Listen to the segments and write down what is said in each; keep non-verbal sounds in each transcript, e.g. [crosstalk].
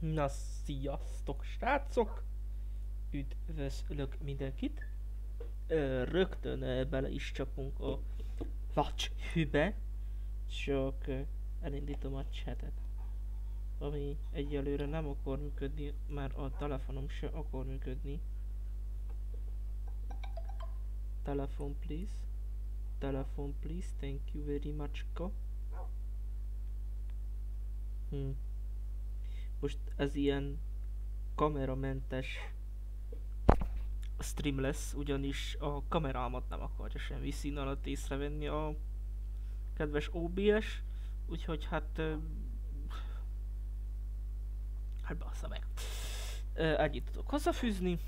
Na, sziasztok srácok! Üdvözlök mindenkit! Ö, rögtön bele is csapunk a Watch hübe, csak elindítom a chatet. Ami egyelőre nem akar működni, már a telefonom se akar működni. Telephone please. Telephone please, thank you very much. Ka. Hmm. Most ez ilyen kameramentes stream lesz, ugyanis a kamerámat nem akarja semmi szín alatt észrevenni a kedves OBS, úgyhogy hát... Hát bassza meg. Ennyit tudok hozzáfűzni.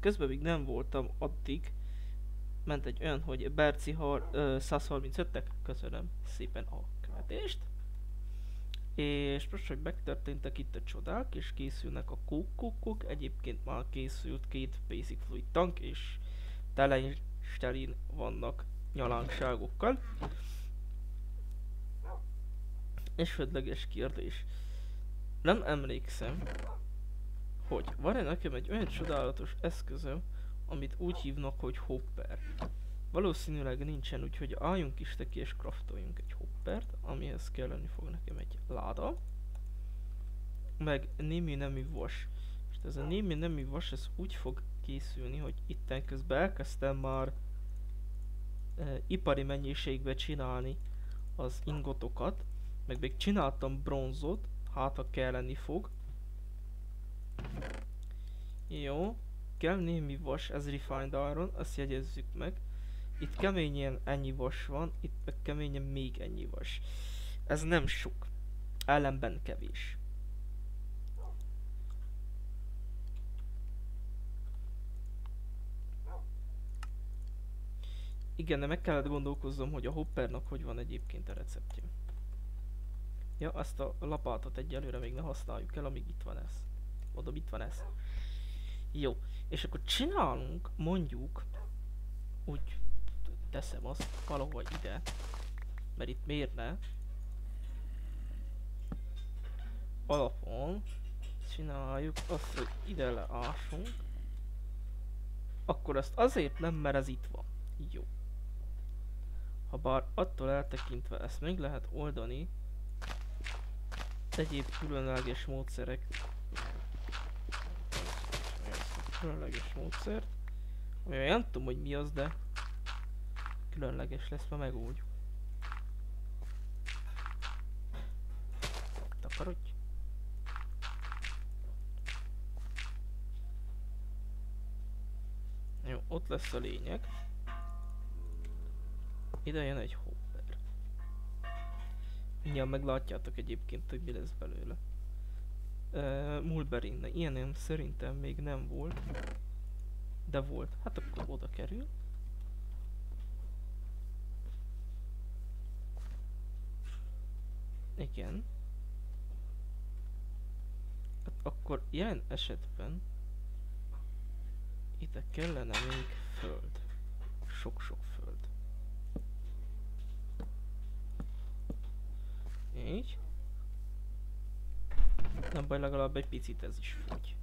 Közben még nem voltam addig. Ment egy olyan, hogy Berci har, ö, 135-tek, köszönöm szépen a követést. És most, hogy megtörténtek itt a csodák, és készülnek a kókókok, egyébként már készült két Basic Fluid tank, és tele telin vannak nyalánkságokkal. Esetleges kérdés. Nem emlékszem, hogy van-e nekem egy olyan csodálatos eszközöm, amit úgy hívnak, hogy hopper. Valószínűleg nincsen, úgyhogy álljunk is neki és craftoljunk egy hoppert, amihez kelleni fog nekem egy láda. Meg némi nemű vas. És ez a némi nemű vas, ez úgy fog készülni, hogy itten közben elkezdtem már e, ipari mennyiségbe csinálni az ingotokat, meg még csináltam bronzot, hát ha kelleni fog. Jó, kell némi vas, ez refined iron, azt jegyezzük meg. Itt keményen ennyi vas van, itt meg keményen még ennyi vas. Ez nem sok. Ellenben kevés. Igen, de meg kellett gondolkoznom, hogy a hoppernak hogy van egyébként a receptje. Ja, azt a lapátot egyelőre még ne használjuk el, amíg itt van ez. Mondom, itt van ez. Jó, és akkor csinálunk mondjuk úgy teszem azt valahol ide, mert itt mérne. Alapon csináljuk azt, hogy ide leásunk. Akkor azt azért nem, mert ez itt van. Jó. Habár attól eltekintve ezt meg lehet oldani egyéb különleges módszerek különleges módszert ami nem tudom, hogy mi az, de különleges lesz, ma megoldjuk. Takarodj! Jó, ott lesz a lényeg. Ide jön egy hopper. Mindjárt meglátjátok egyébként, hogy mi lesz belőle. Uh, Mulberin, ilyen szerintem még nem volt. De volt. Hát akkor oda kerül. Igen. Hát akkor ilyen esetben ide kellene még föld. Sok-sok föld. Így. Nem baj, legalább egy picit ez is fogy.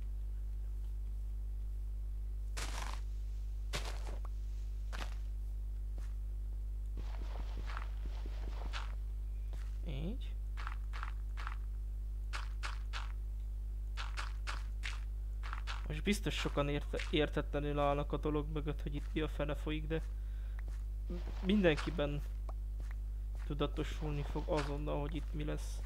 Így. Most biztos sokan érte értetlenül állnak a dolog mögött, hogy itt mi a fene folyik, de mindenkiben tudatosulni fog azonnal, hogy itt mi lesz.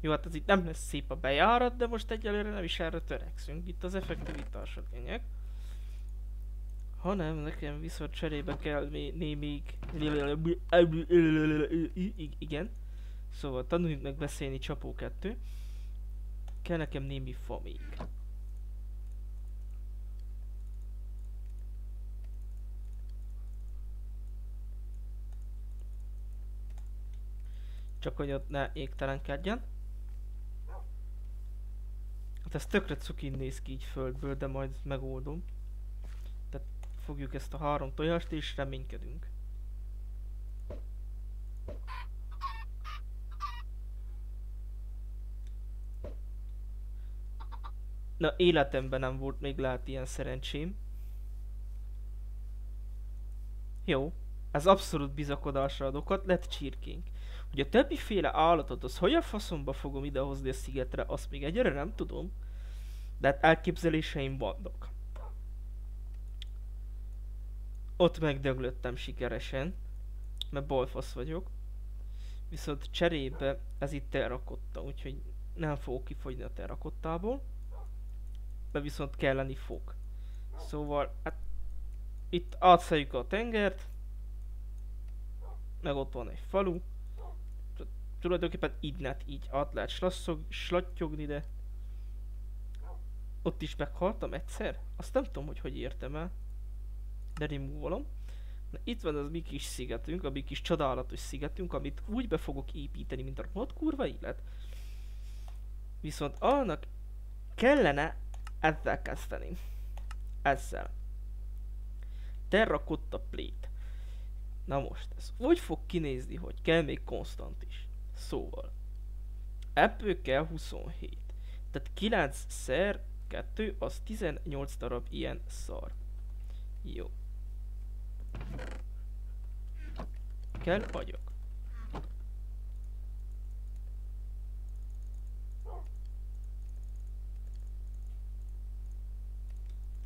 Jó, hát ez itt nem lesz szép a bejárat, de most egyelőre nem is erre törekszünk. Itt az effektivitás a lényeg. Hanem nekem viszont cserébe kell még némi... Igen. Szóval tanuljunk meg beszélni csapó kettő. Kell nekem némi fa még. Csak hogy ott ne égtelenkedjen. Hát ez tökre cukin néz ki így földből, de majd megoldom. Tehát fogjuk ezt a három tojást és reménykedünk. Na életemben nem volt még lehet ilyen szerencsém. Jó, ez abszolút bizakodásra ad okot, lett csirkénk. Hogy a többiféle állatot, az hogy a faszomba fogom idehozni a szigetre, azt még egyre nem tudom. De hát elképzeléseim vannak. Ott megdöglöttem sikeresen, mert balfasz vagyok. Viszont cserébe ez itt elrakotta, úgyhogy nem fogok kifogyni a terrakottából. De viszont kelleni fog. Szóval, hát itt átszeljük a tengert, meg ott van egy falu. Tulajdonképpen idnet így át lehet slasszog, slattyogni, de ott is meghaltam egyszer. Azt nem tudom, hogy hogy értem el. De remove Na, itt van az mi kis szigetünk, a mi kis csodálatos szigetünk, amit úgy be fogok építeni, mint a rohadt kurva élet. Viszont annak kellene ezzel kezdeni. Ezzel. Terracotta plate. Na most, ez úgy fog kinézni, hogy kell még konstant is. Szóval, ebből kell 27. Tehát 9 szer 2, az 18 darab ilyen szar. Jó. Kell agyag.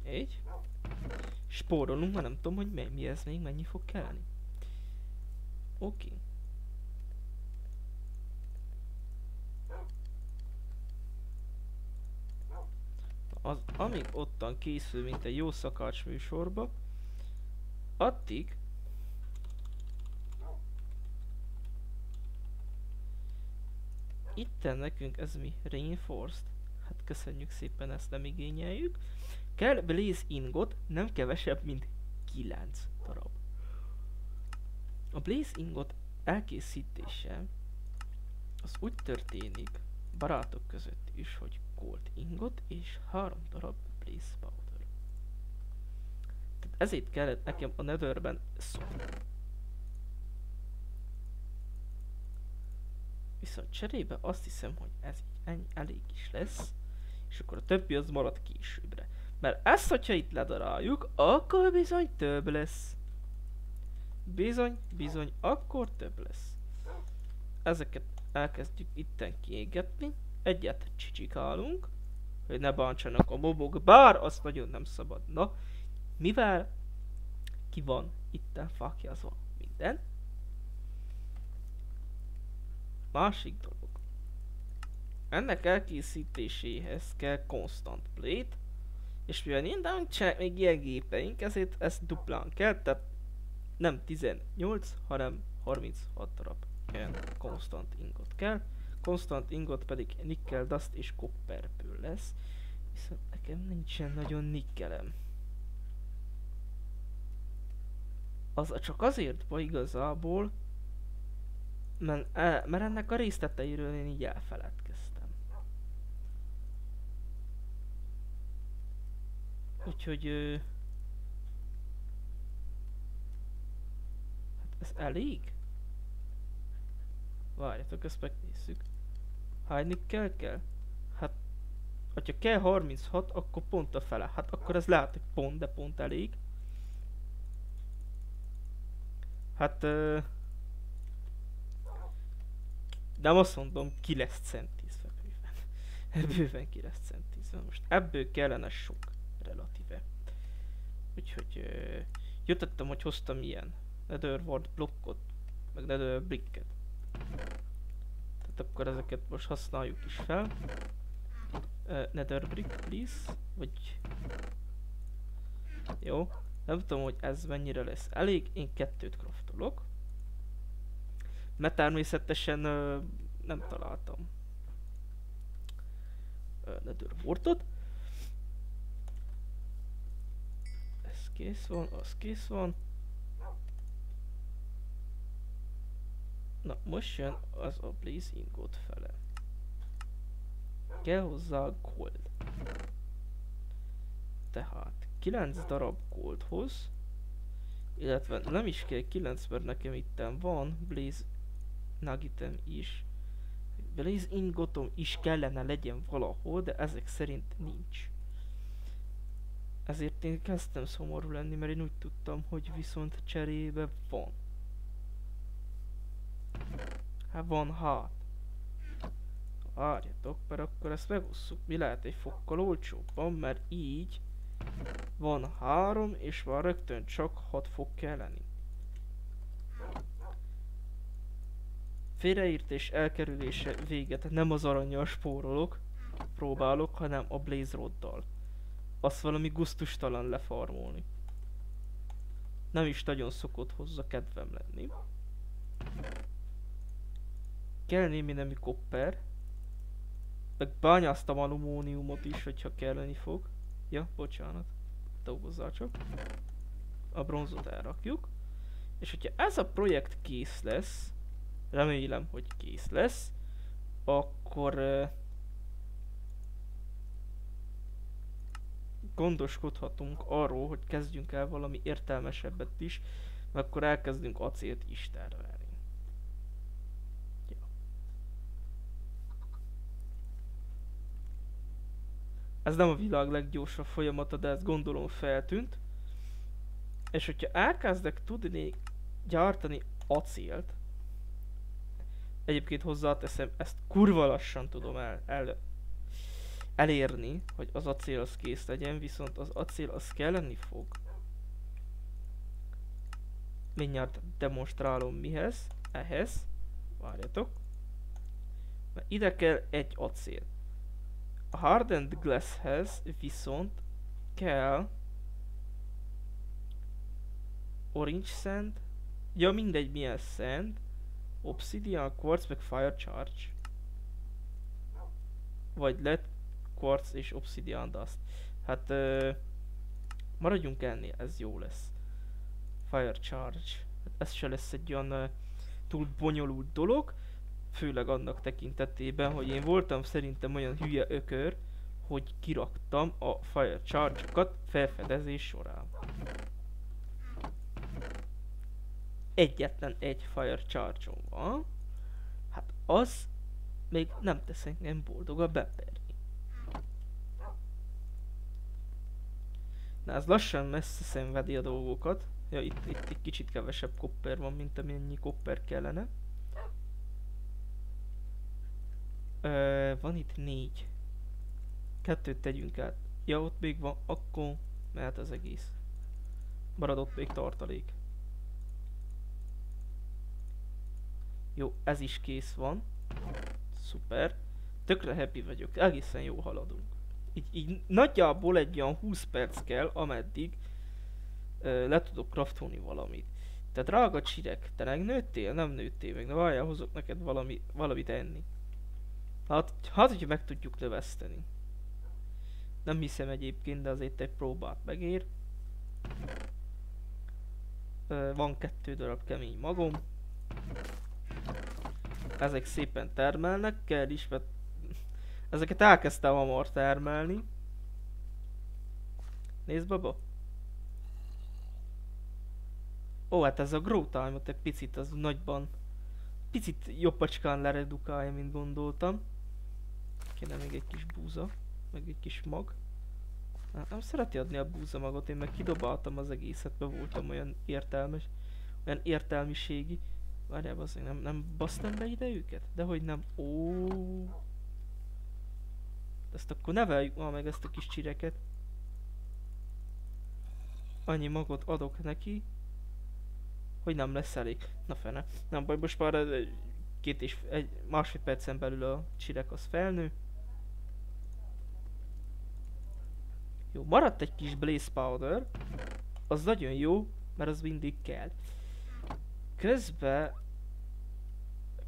Egy. Spórolunk, már nem tudom, hogy mi, mi ez még, mennyi fog kelleni. Oké. Okay. Az, amíg ottan készül, mint egy jó szakács műsorba, addig itten nekünk ez mi? Reinforced? Hát köszönjük szépen, ezt nem igényeljük. Kell Blaze ingot, nem kevesebb, mint 9 darab. A Blaze ingot elkészítése az úgy történik barátok között is, hogy gold ingot és 3 darab Blaze powder. Tehát ezért kellett nekem a netherben szólni. Viszont cserébe azt hiszem, hogy ez így ennyi elég is lesz, és akkor a többi az marad későbbre. Mert ezt, hogyha itt ledaráljuk, akkor bizony több lesz. Bizony, bizony, akkor több lesz. Ezeket elkezdjük itten kiégetni. Egyet csicsikálunk, hogy ne bántsanak a mobok, bár azt nagyon nem szabadna. Mivel ki van itten fakjazva minden. Másik dolog. Ennek elkészítéséhez kell constant plate, és mivel nincsenek még ilyen gépeink, ezért ezt duplán kell, tehát nem 18, hanem 36 darab ilyen constant ingot kell. Constant ingot pedig nickel, dust és copperből lesz. Viszont nekem nincsen nagyon nickelem. Az csak azért baj igazából, mert, e, mert ennek a részleteiről én így elfeledkeztem. Úgyhogy... Hát ez elég? Várjatok, ezt megnézzük. Hány kell kell? Hát, hogyha kell 36, akkor pont a fele. Hát akkor ez lehet, hogy pont, de pont elég. Hát... Uh, nem azt mondom, 9 centízve bőven. [laughs] bőven 9 centízve. Most ebből kellene sok, relatíve. Úgyhogy jöttettem, hogy hoztam ilyen Netherward blokkot, meg Nether bricket. Tehát akkor ezeket most használjuk is fel. Uh, nether brick, please. Vagy... Jó. Nem tudom, hogy ez mennyire lesz elég. Én kettőt craftolok. Mert természetesen uh, nem találtam uh, nether wortot. Ez kész van, az kész van. Na, most jön az a Blaze Ingot fele. Kell hozzá gold. Tehát 9 darab goldhoz, illetve nem is kell 9, mert nekem itten van Blaze Nuggetem is. Blaze ingotom is kellene legyen valahol, de ezek szerint nincs. Ezért én kezdtem szomorú lenni, mert én úgy tudtam, hogy viszont cserébe van. Hát van hát. Várjatok, mert akkor ezt megosszuk. Mi lehet egy fokkal olcsóbban, mert így van három, és van rögtön csak 6 fok kell lenni. Félreértés elkerülése véget. Nem az aranyjal spórolok, próbálok, hanem a Blaze Roddal. Azt valami guztustalan lefarmolni. Nem is nagyon szokott hozzá kedvem lenni. Kell némi nemű kopper. Meg bányáztam alumóniumot is, hogyha kelleni fog. Ja, bocsánat. Dolgozzál csak. A bronzot elrakjuk. És hogyha ez a projekt kész lesz, remélem, hogy kész lesz, akkor gondoskodhatunk arról, hogy kezdjünk el valami értelmesebbet is, mert akkor elkezdünk acélt is tervelni. Ja. Ez nem a világ leggyorsabb folyamata, de ez gondolom feltűnt. És hogyha elkezdek tudni gyártani acélt, egyébként hozzáteszem, ezt kurva lassan tudom el, el elérni, hogy az acél az kész legyen, viszont az acél az kelleni fog. Mindjárt demonstrálom mihez, ehhez, várjatok. Mert ide kell egy acél. A hardened glasshez viszont kell orange sand, ja mindegy milyen sand, obsidian, quartz meg fire charge. Vagy lett quartz és obsidian dust. Hát ö, maradjunk ennél, ez jó lesz. Fire charge. Hát ez se lesz egy olyan ö, túl bonyolult dolog, főleg annak tekintetében, hogy én voltam szerintem olyan hülye ökör, hogy kiraktam a fire charge-okat felfedezés során. Egyetlen egy fire charge van, hát az még nem tesz engem boldog a beper. Na ez lassan messze szenvedi a dolgokat. Ja, itt, itt egy kicsit kevesebb kopper van, mint amennyi kopper kellene. Ö, van itt négy. Kettőt tegyünk át. Ja, ott még van, akkor mehet az egész. Maradott még tartalék. Jó, ez is kész van. Szuper. Tökre happy vagyok, egészen jó haladunk így, így nagyjából egy olyan 20 perc kell, ameddig ö, le tudok kraftolni valamit. Tehát drága csirek, te megnőttél? Nem nőttél még, na várjál, hozok neked valami, valamit enni. Hát, hát, hogyha meg tudjuk növeszteni. Nem hiszem egyébként, de azért egy próbát megér. Ö, van kettő darab kemény magom. Ezek szépen termelnek, kell is, mert Ezeket elkezdtem hamar termelni. Nézd baba. Ó, hát ez a grow time-ot egy picit az nagyban picit jobbacskán leredukálja, mint gondoltam. Kéne még egy kis búza, meg egy kis mag. Hát nem szereti adni a búza magot, én meg kidobáltam az egészet, mert voltam olyan értelmes, olyan értelmiségi. Várjál, azért nem, nem basztam be ide őket? De hogy nem. Ó. Ezt akkor neveljük ma meg ezt a kis csireket. Annyi magot adok neki, hogy nem lesz elég. Na fene. Nem baj, most már két és egy másfél percen belül a csirek az felnő. Jó, maradt egy kis blaze powder. Az nagyon jó, mert az mindig kell. Közben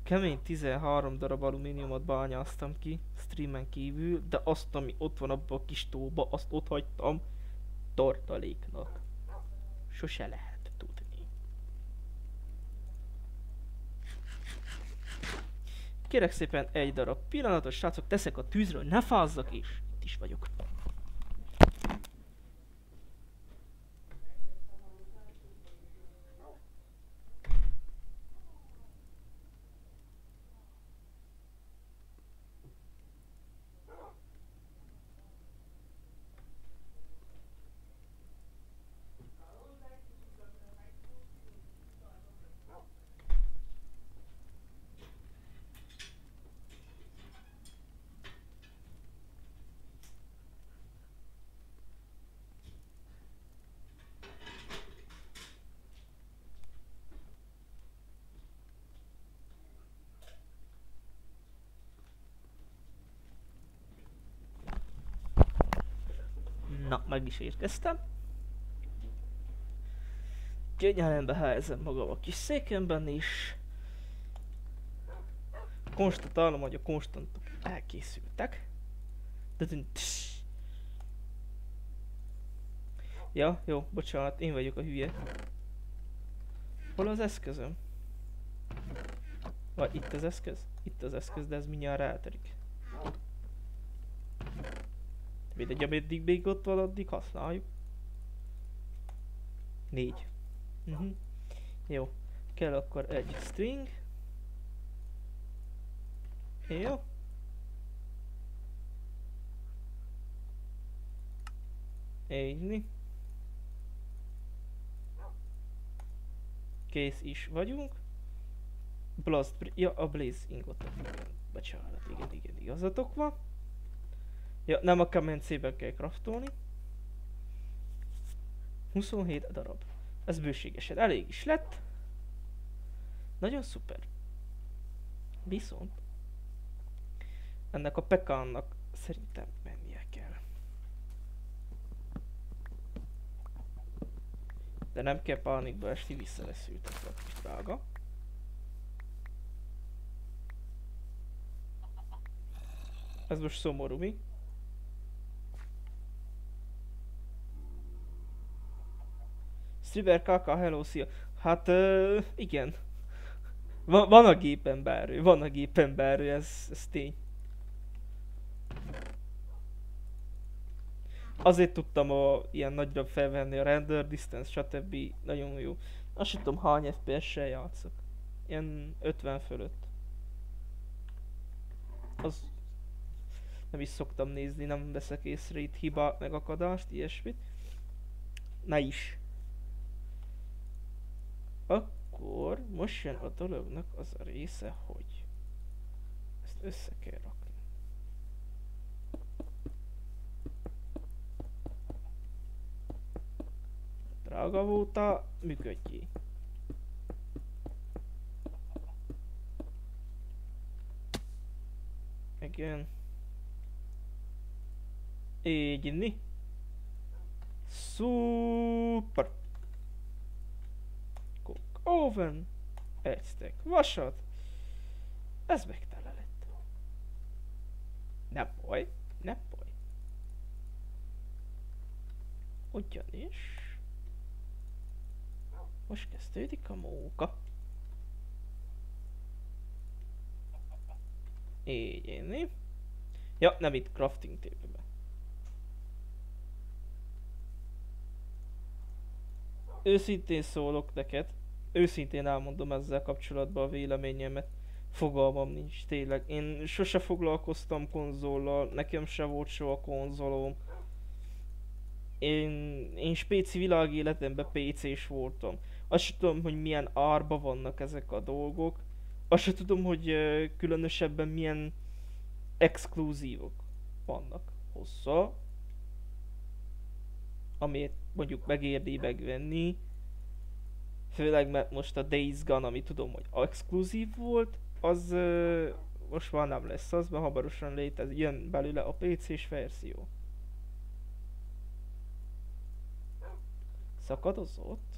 kemény 13 darab alumíniumot bányáztam ki streamen kívül, de azt, ami ott van abban a kis tóba, azt ott hagytam tartaléknak. Sose lehet tudni. Kérek szépen egy darab pillanatot, srácok, teszek a tűzről, ne fázzak is. Itt is vagyok. Na, meg is érkeztem. Kényelembe helyezem magam a kis székemben is. Konstatálom, hogy a konstantok elkészültek. De Ja, jó, bocsánat, én vagyok a hülye. Hol az eszközöm? Vagy itt az eszköz? Itt az eszköz, de ez mindjárt ráterik. Mindegy, ameddig még ott van, addig használjuk. Négy. -huh. Jó. Kell akkor egy string. Jó. Így. Kész is vagyunk. Blast, ja a Blaze igen. Bocsánat, igen, igen, igazatok van. Ja, nem a kemencében kell kraftolni. 27 darab. Ez bőségesen elég is lett. Nagyon szuper. Viszont ennek a pekánnak szerintem mennie kell. De nem kell pánikba esni, visszaleszültetve a kis drága. Ez most szomorú, mi? Striver kaka, hello, szia. Hát, uh, igen. Va van a gépemberő, van a gépemberő, ez, ez tény. Azért tudtam a, ilyen nagyra felvenni a render distance, stb. Nagyon jó. Azt sem tudom hány FPS-sel játszok. Ilyen 50 fölött. Az nem is szoktam nézni, nem veszek észre itt hiba, meg akadást, ilyesmit. Na is. Akkor most jön a dolognak az a része, hogy ezt össze kell rakni. Drága volt működjé. Igen. Így. Super. Oven, egy stack vasat, ez meg tele lett. Ne baj, ne baj. Ugyanis most kezdődik a móka. Így inni. Ja, nem itt crafting tépőben. Őszintén szólok neked, őszintén elmondom ezzel kapcsolatban a véleményemet. Fogalmam nincs tényleg. Én sose foglalkoztam konzollal, nekem se volt soha konzolom. Én, én spéci világéletemben PC-s voltam. Azt sem tudom, hogy milyen árba vannak ezek a dolgok. Azt sem tudom, hogy különösebben milyen exkluzívok vannak hozzá. Amit mondjuk megérdi megvenni Főleg mert most a Days Gone, ami tudom, hogy exkluzív volt, az uh, most már nem lesz az, mert hamarosan létez, jön belőle a PC-s verzió. Szakadozott?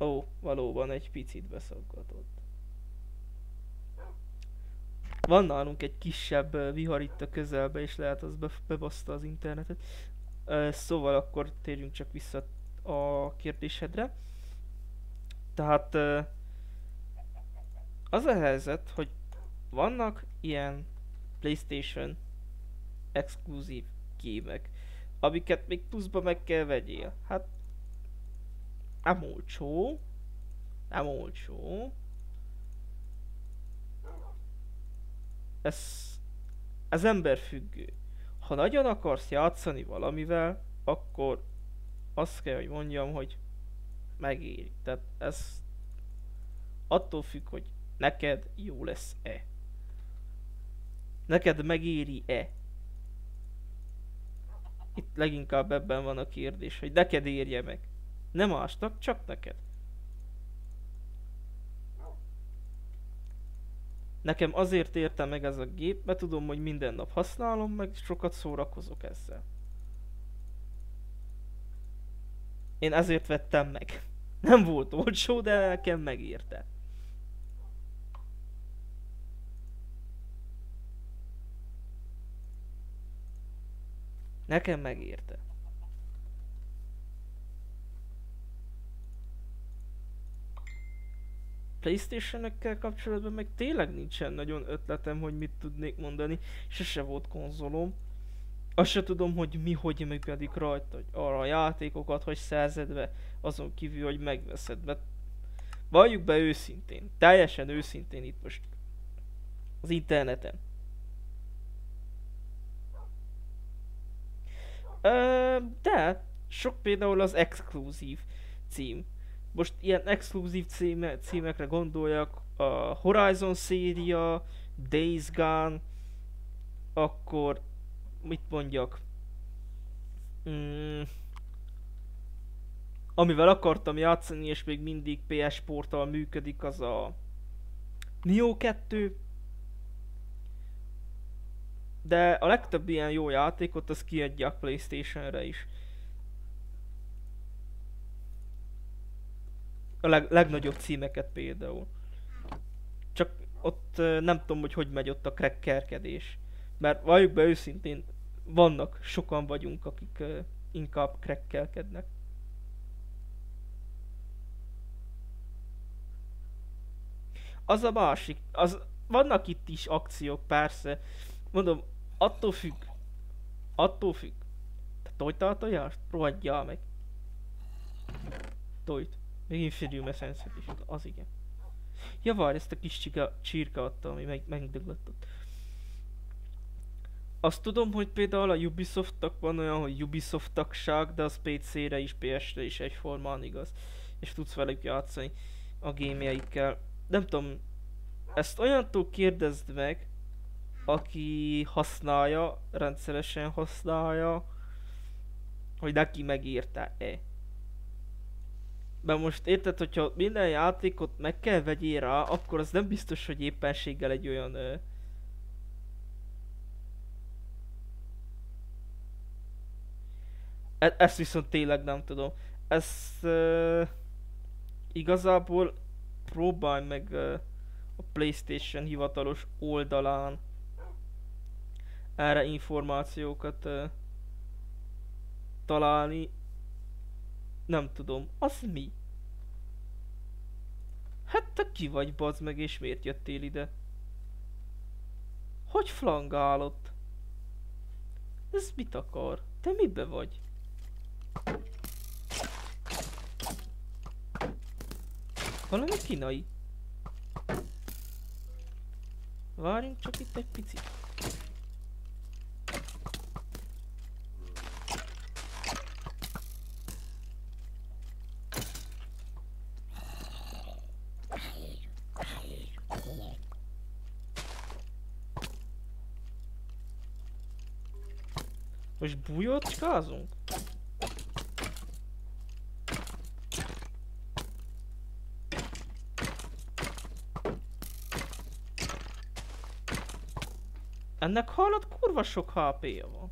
Ó, valóban egy picit beszakadott. Van nálunk egy kisebb vihar itt a közelbe, és lehet az be bebaszta az internetet. Szóval akkor térjünk csak vissza a kérdésedre. Tehát az a helyzet, hogy vannak ilyen PlayStation exkluzív gémek, amiket még pluszba meg kell vegyél. Hát nem olcsó, nem olcsó. Ez, ez függő. Ha nagyon akarsz játszani valamivel, akkor azt kell, hogy mondjam, hogy megéri. Tehát ez attól függ, hogy neked jó lesz-e. Neked megéri-e? Itt leginkább ebben van a kérdés, hogy neked érje meg. Nem másnak, csak neked. Nekem azért érte meg ez a gép, mert tudom, hogy minden nap használom, meg sokat szórakozok ezzel. Én ezért vettem meg. Nem volt olcsó, de nekem megérte. Nekem megérte. playstation kapcsolatban meg tényleg nincsen nagyon ötletem, hogy mit tudnék mondani. Sose volt konzolom. Azt se tudom, hogy mi hogy működik rajta, hogy arra a játékokat hogy szerzed be, azon kívül, hogy megveszed be. Valljuk be őszintén, teljesen őszintén itt most az interneten. Ö, de sok például az exkluzív cím most ilyen exkluzív címe, címekre gondoljak, a Horizon széria, Days Gone, akkor mit mondjak? Mm, amivel akartam játszani, és még mindig PS portal működik, az a Nio 2. De a legtöbb ilyen jó játékot az kiadják Playstation-re is. A leg, legnagyobb címeket például. Csak ott nem tudom, hogy hogy megy ott a crackerkedés. Mert valljuk be őszintén, vannak, sokan vagyunk, akik uh, inkább crackelkednek. Az a másik, az, vannak itt is akciók, persze. Mondom, attól függ, attól függ. Te tojtál a tojást? Rohadjál meg. Tojt. Még Inferium essence is, az igen. Ja, várj, ezt a kis csika, csirka adta, ami meg, megdöglött Azt tudom, hogy például a Ubisoftnak van olyan, hogy Ubisoft tagság, de az PC-re is, PS-re is egyformán igaz. És tudsz velük játszani a gémjeikkel. Nem tudom, ezt olyantól kérdezd meg, aki használja, rendszeresen használja, hogy neki megírta-e. Mert most érted, hogyha minden játékot meg kell vegyél rá, akkor az nem biztos, hogy éppenséggel egy olyan... Ö... E ezt viszont tényleg nem tudom. Ezt ö... igazából próbálj meg ö... a Playstation hivatalos oldalán erre információkat ö... találni, nem tudom. Az mi? Hát te ki vagy, bazd meg, és miért jöttél ide? Hogy flangálott? Ez mit akar? Te mibe vagy? Valami kínai. Várjunk csak itt egy picit. Most bújócskázunk? Ennek hallott kurva sok HP-ja van.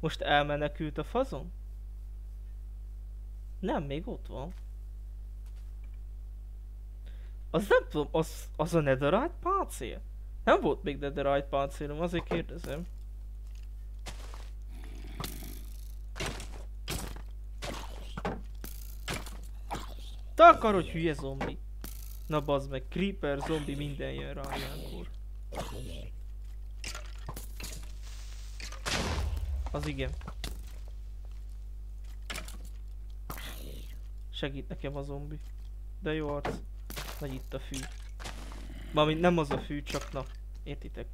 Most elmenekült a fazon? Nem, még ott van. Az nem tudom, az, az a netherite páncél? Nem volt még netherite páncélom, azért kérdezem. Te akar, hogy hülye zombi. Na bazd meg, creeper, zombi, minden jön rá ilyenkor. Az igen. Segít nekem a zombi. De jó arc. Nagy itt a fű. Mármint nem az a fű, csak na. Értitek?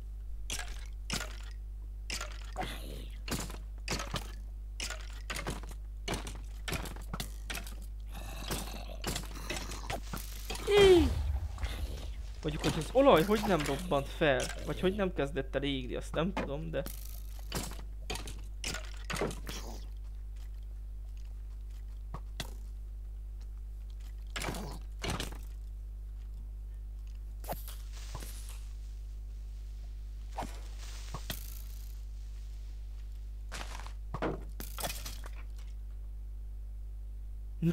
Mondjuk, hogy az olaj hogy nem robbant fel, vagy hogy nem kezdett el égni, azt nem tudom, de...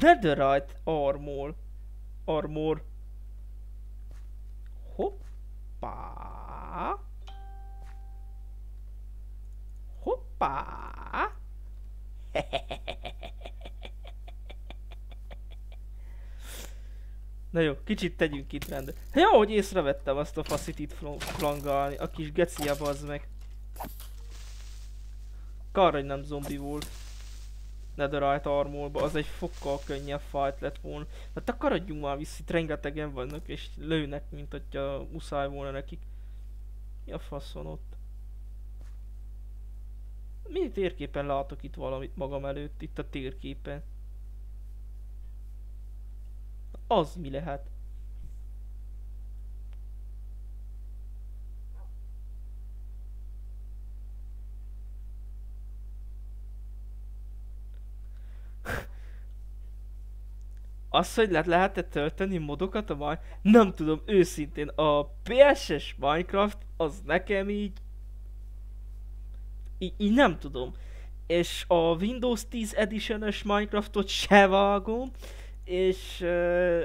Netherite armor. Armor. Hoppá. Hoppá. Na jó, kicsit tegyünk itt rendet. Jó, hogy észrevettem azt a facitit flangálni, a kis gecia az meg. Kár, hogy nem zombi volt. Netherite armorba, az egy fokkal könnyebb fight lett volna. Hát akaradjunk már vissza, itt rengetegen vannak és lőnek, mint hogyha muszáj volna nekik. Mi a faszon ott? Mi térképen látok itt valamit magam előtt, itt a térképen? Az mi lehet? Az, hogy le lehet-e tölteni modokat a majd, nem tudom, őszintén, a PS-es Minecraft az nekem így... így, így nem tudom. És a Windows 10 Edition-es Minecraftot se vágom, és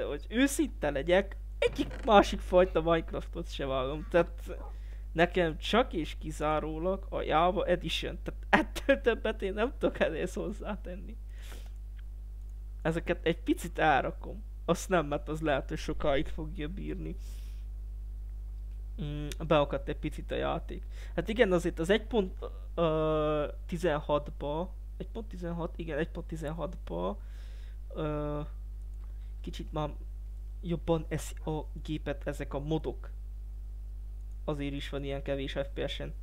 hogy őszinte legyek, egyik másik fajta Minecraftot se vágom. Tehát nekem csak és kizárólag a Java Edition. Tehát ettől többet én nem tudok ehhez hozzátenni. Ezeket egy picit árakom. Azt nem, mert az lehet, hogy sokáig fogja bírni. Mm, beakadt egy picit a játék. Hát igen, azért az 1.16-ba 1.16, igen, 1.16-ba uh, kicsit már jobban eszi a gépet ezek a modok. Azért is van ilyen kevés FPS-en.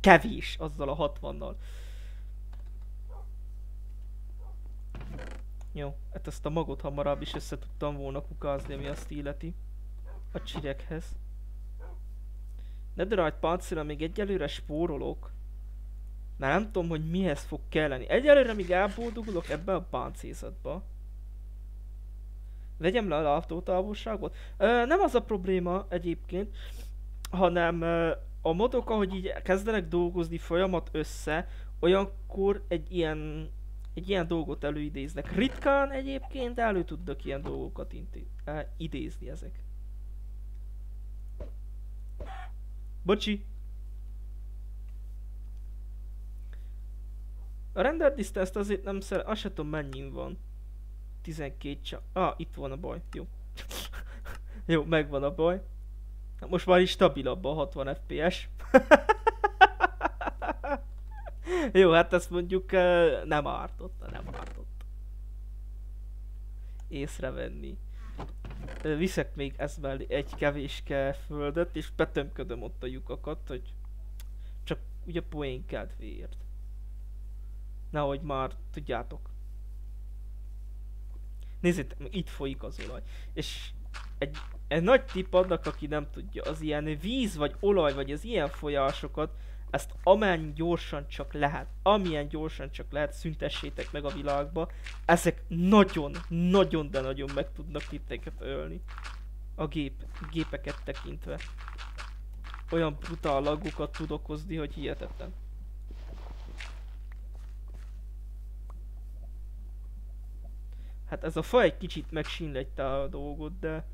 Kevés azzal a 60-nal. Jó, hát ezt a magot hamarabb is össze tudtam volna kukázni, ami azt illeti. A csirekhez. Netherite páncélra még egyelőre spórolok. Na nem tudom, hogy mihez fog kelleni. Egyelőre még elboldogulok ebbe a páncézatba. Vegyem le a látótávolságot. Ö, nem az a probléma egyébként, hanem ö, a modok, ahogy így kezdenek dolgozni folyamat össze, olyankor egy ilyen egy ilyen dolgot előidéznek. Ritkán egyébként elő tudnak ilyen dolgokat eh, idézni ezek. Bocsi! A render distance azért nem szer... Azt sem tudom mennyi van. 12 csak. Ah, itt van a baj. Jó. [laughs] Jó, megvan a baj. Most már is stabilabb a 60 FPS. [laughs] [laughs] Jó, hát ezt mondjuk nem ártott, nem ártott. Észrevenni. Viszek még ez egy kevéske földet, és betömködöm ott a lyukakat, hogy csak ugye poén kedvéért. Nehogy már tudjátok. Nézzétek, itt folyik az olaj. És egy, egy nagy tip annak, aki nem tudja, az ilyen víz vagy olaj, vagy az ilyen folyásokat, ezt amennyi gyorsan csak lehet, amilyen gyorsan csak lehet, szüntessétek meg a világba. Ezek nagyon, nagyon, de nagyon meg tudnak titeket ölni. A gép, gépeket tekintve. Olyan brutál lagokat tud okozni, hogy hihetetlen. Hát ez a fa egy kicsit megsínlette a dolgot, de...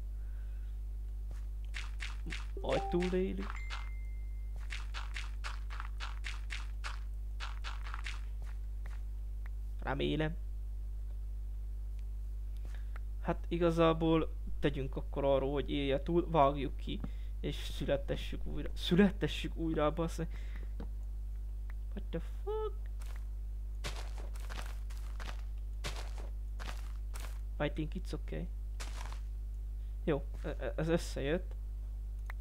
Majd túlélik. Remélem. Hát igazából tegyünk akkor arról, hogy élje túl, vágjuk ki, és születtessük újra. Születtessük újra, bassz. What the fuck? I think it's okay. Jó, e, e, ez összejött.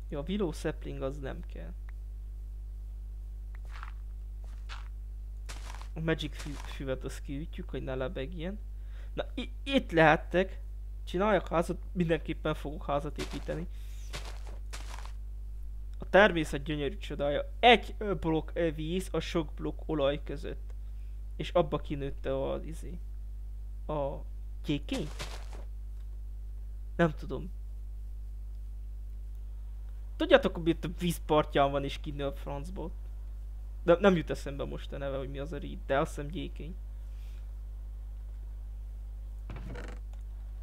Jó, a willow sapling az nem kell. Magic fü füvet azt kiütjük, hogy ne lebegjen. Na, itt lehettek. Csináljak házat, mindenképpen fogok házat építeni. A természet gyönyörű csodája. Egy blokk víz a sok blokk olaj között. És abba kinőtte az izé. A gyékény? Nem tudom. Tudjátok, hogy itt a vízpartján van és kinő a francból. De nem jut eszembe most a neve, hogy mi az a reed, de azt hiszem gyékény.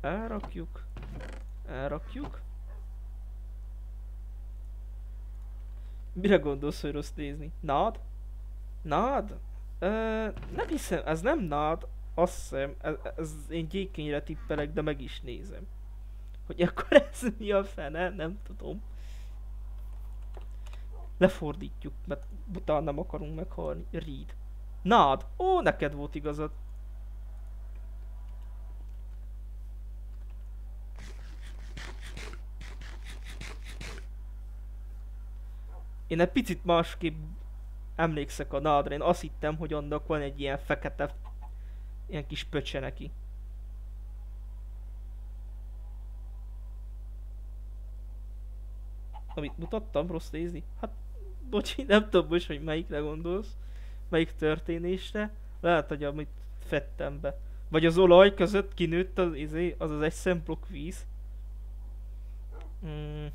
Elrakjuk. Elrakjuk. Mire gondolsz, hogy rossz nézni? Nád? Ö, nem hiszem, ez nem nád. Azt hiszem, ez, ez én gyékenyre tippelek, de meg is nézem. Hogy [laughs] akkor ez mi a fene, nem tudom. Lefordítjuk, mert utána nem akarunk meghalni. Read. Nád! Ó, neked volt igazad. Én egy picit másképp emlékszek a nádra. Én azt hittem, hogy annak van egy ilyen fekete, ilyen kis pöcse neki. Amit mutattam, rossz nézni? Hát, bocsi, nem tudom most, hogy melyikre gondolsz. Melyik történésre. Lehet, hogy amit fettem be. Vagy az olaj között kinőtt az, izé, az az egy szemplok víz. Hmm.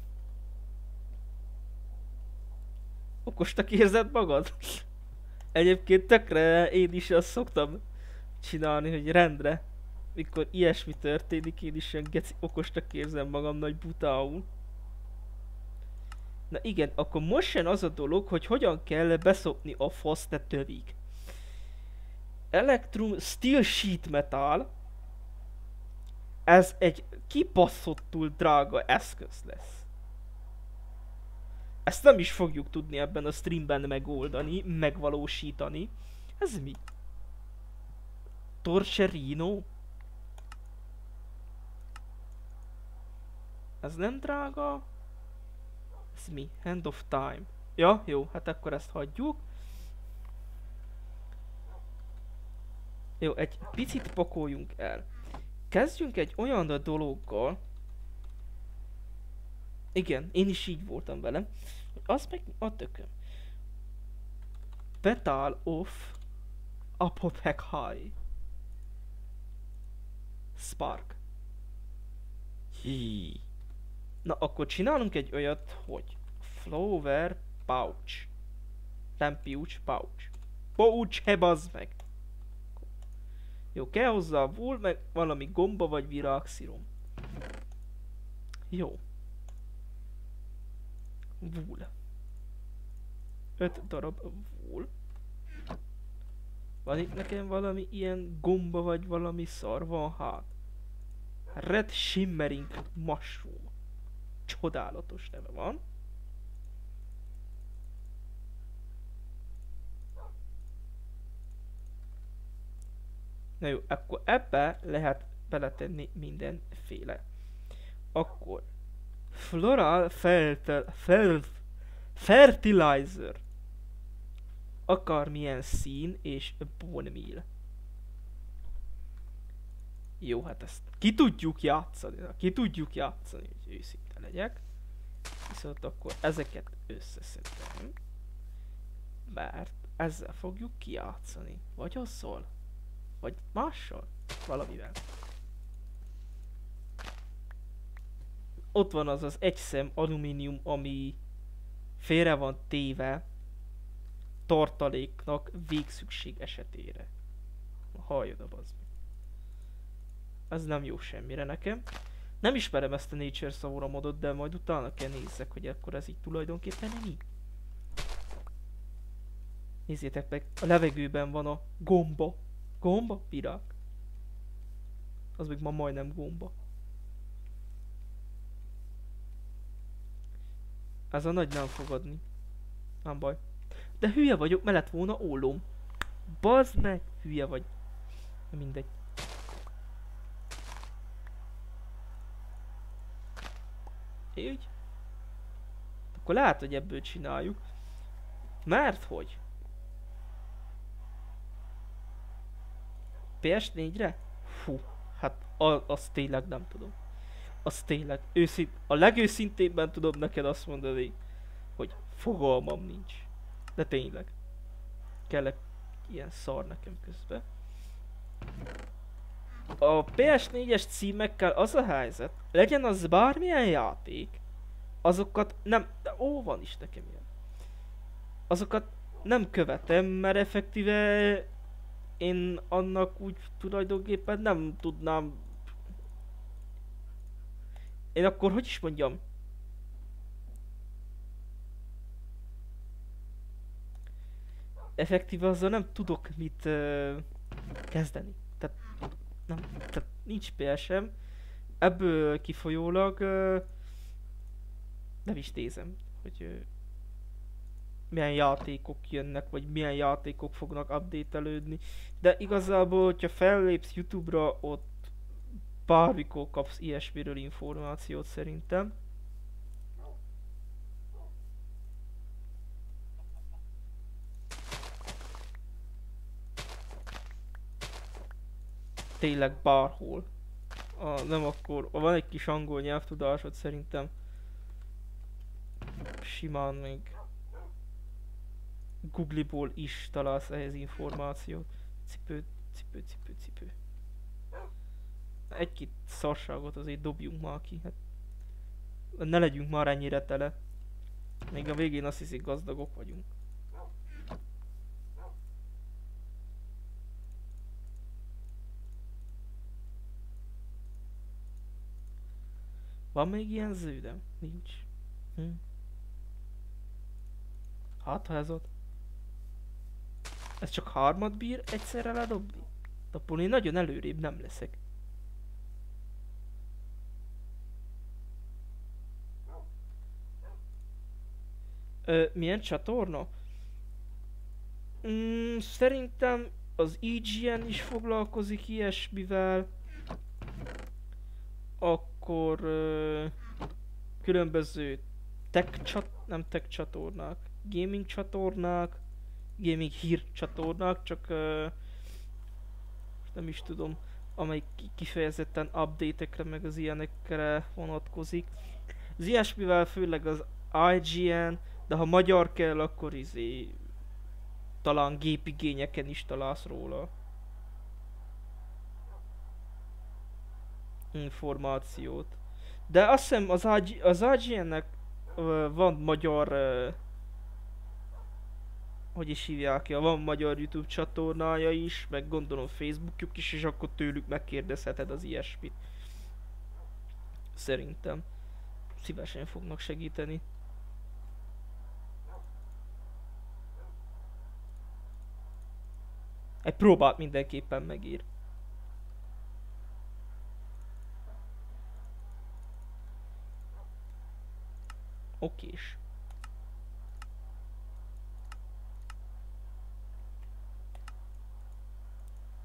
Okostak érzed magad? [laughs] Egyébként tökre én is azt szoktam csinálni, hogy rendre, mikor ilyesmi történik, én is ilyen geci okostak érzem magam nagy butául. Na igen, akkor most jön az a dolog, hogy hogyan kell beszopni a fasz tetőig. Electrum Steel Sheet Metal ez egy kipaszottul drága eszköz lesz. Ezt nem is fogjuk tudni ebben a streamben megoldani, megvalósítani. Ez mi? Torcherino? Ez nem drága? Ez mi? Hand of Time. Ja, jó, hát akkor ezt hagyjuk. Jó, egy picit pakoljunk el. Kezdjünk egy olyan dologgal, igen, én is így voltam vele. Az meg a tököm. Petal of Apopek High. Spark. Hi. Na, akkor csinálunk egy olyat, hogy Flower Pouch. Nem pouch, pouch. Pouch, hebazd meg. Jó, kell hozzá a wool, meg valami gomba vagy virágszirom. Jó. Wool. 5 darab wool. Van itt nekem valami ilyen gomba vagy valami szar van hát? Red Shimmering Mushroom. Csodálatos neve van. Na jó, akkor ebbe lehet beletenni mindenféle. Akkor Floral fertil, fer, Fertilizer. Akármilyen szín és bone meal. Jó, hát ezt ki tudjuk játszani. Ki tudjuk játszani, hogy őszinte legyek. Viszont akkor ezeket összeszedem. Mert ezzel fogjuk kijátszani. Vagy azzal. Vagy mással. Valamivel. ott van az az egy szem alumínium, ami félre van téve tartaléknak végszükség esetére. Halljad a bazd Ez nem jó semmire nekem. Nem ismerem ezt a Nature Saura modot, de majd utána kell nézzek, hogy akkor ez így tulajdonképpen mi. Nézzétek meg, a levegőben van a gomba. Gomba? Pirák. Az még ma majdnem gomba. Ez a nagy nem fogadni. Nem baj. De hülye vagyok, mellett volna ólóm. Bazd meg, hülye vagy. Mindegy. Így? Akkor lehet, hogy ebből csináljuk. Mert hogy? PS4-re? Fú, hát azt tényleg nem tudom az tényleg, őszint, a legőszintébben tudom neked azt mondani, hogy fogalmam nincs. De tényleg. Kellek ilyen szar nekem közben. A PS4-es címekkel az a helyzet, legyen az bármilyen játék, azokat nem, ó, van is nekem ilyen. Azokat nem követem, mert effektíve én annak úgy tulajdonképpen nem tudnám én akkor hogy is mondjam, effektíve azzal nem tudok mit uh, kezdeni. Nem, tehát nincs PSM. Ebből kifolyólag nem is nézem, hogy milyen játékok jönnek, vagy milyen játékok fognak update-elődni. De igazából, hogyha fellépsz Youtube-ra, ott bármikor kapsz ilyesmiről információt szerintem. Tényleg bárhol. A, nem akkor, ha van egy kis angol nyelvtudásod szerintem simán még Google-ból is találsz ehhez információt. Cipő, cipő, cipő, cipő. Egy-két szarságot azért dobjunk már ki. Hát ne legyünk már ennyire tele. Még a végén azt hiszik gazdagok vagyunk. Ilyen ződem? Nincs. Hm. Hát ha ez ott. Ez csak harmad bír egyszerre ledobni? Akkor én nagyon előrébb nem leszek. Ö, milyen csatorna? Mm, szerintem az IGN is foglalkozik ilyesmivel. Akkor ö, különböző tech csat, nem tech csatornák, gaming csatornák, gaming hír csatornák, csak uh, nem is tudom, amely kifejezetten update-ekre meg az ilyenekre vonatkozik. Az ilyesmivel főleg az IGN, de ha magyar kell, akkor izé talán gépigényeken is találsz róla. Információt. De azt hiszem az, IG, az IGN-nek uh, van magyar hogy is hívják ki, van magyar YouTube csatornája is, meg gondolom Facebookjuk is, és akkor tőlük megkérdezheted az ilyesmit. Szerintem. Szívesen fognak segíteni. Egy próbát mindenképpen megír. Okés.